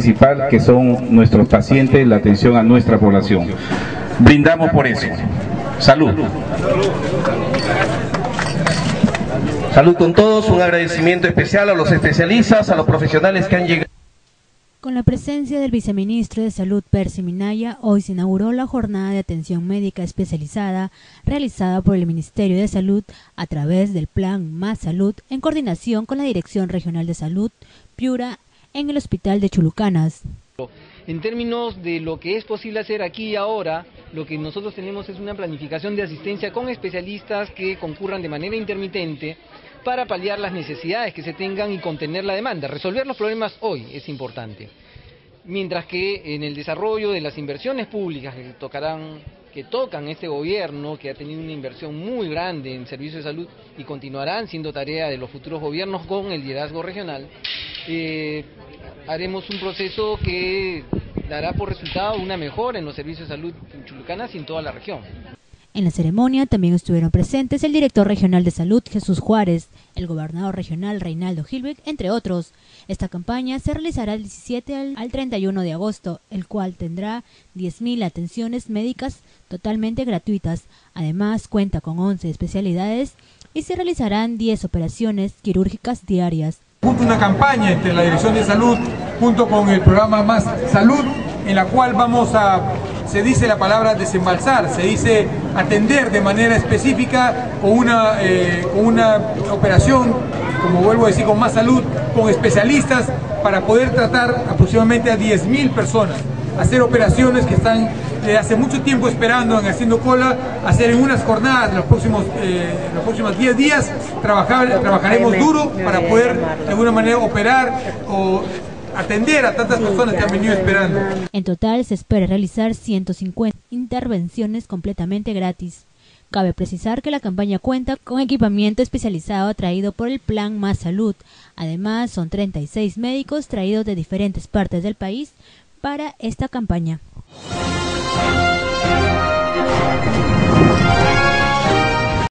principal que son nuestros pacientes, la atención a nuestra población. Brindamos por eso. Salud. Salud con todos, un agradecimiento especial a los especialistas, a los profesionales que han llegado. Con la presencia del viceministro de Salud Percy Minaya, hoy se inauguró la jornada de atención médica especializada realizada por el Ministerio de Salud a través del Plan Más Salud en coordinación con la Dirección Regional de Salud Piura en el Hospital de Chulucanas. En términos de lo que es posible hacer aquí y ahora, lo que nosotros tenemos es una planificación de asistencia con especialistas que concurran de manera intermitente para paliar las necesidades que se tengan y contener la demanda. Resolver los problemas hoy es importante. Mientras que en el desarrollo de las inversiones públicas que tocarán que tocan este gobierno, que ha tenido una inversión muy grande en servicios de salud y continuarán siendo tarea de los futuros gobiernos con el liderazgo regional, eh, haremos un proceso que dará por resultado una mejora en los servicios de salud Chulucanas y en toda la región. En la ceremonia también estuvieron presentes el director regional de salud Jesús Juárez, el gobernador regional Reinaldo Gilbeck, entre otros. Esta campaña se realizará del 17 al 31 de agosto, el cual tendrá 10.000 atenciones médicas totalmente gratuitas. Además, cuenta con 11 especialidades y se realizarán 10 operaciones quirúrgicas diarias. Junto una campaña entre la Dirección de Salud junto con el programa Más Salud, en la cual vamos a se dice la palabra desembalsar, se dice atender de manera específica con una, eh, con una operación, como vuelvo a decir, con más salud, con especialistas para poder tratar aproximadamente a 10.000 personas, hacer operaciones que están desde hace mucho tiempo esperando, en haciendo cola, hacer en unas jornadas, en los próximos, eh, los próximos 10 días, trabajar, trabajaremos duro para poder de alguna manera operar o atender a tantas personas que han venido esperando. En total se espera realizar 150 intervenciones completamente gratis. Cabe precisar que la campaña cuenta con equipamiento especializado traído por el Plan Más Salud. Además, son 36 médicos traídos de diferentes partes del país para esta campaña. Thank you.